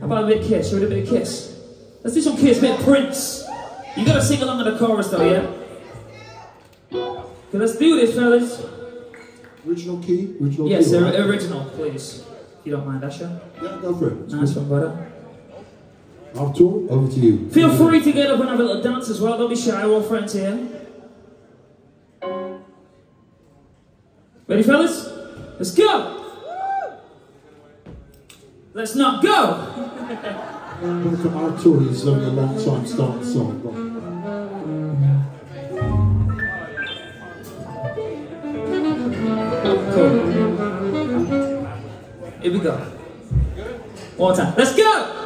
How about a bit of Kiss? Should we a bit of Kiss? Let's do some Kiss, a bit of Prince. You gotta sing along in the chorus though, yeah? Okay, let's do this, fellas. Original key? Original Yes, key. Yes, original, please. If you don't mind, Asher. Yeah, go for it. Nice one, brother. Artur, over to you. Feel free to get up and have a little dance as well. Don't be shy, we're all friends here. Ready, fellas? Let's go! Let's not go! One for Artur, he's having a long time starting song. Cool. Here we go. One more time. Let's go!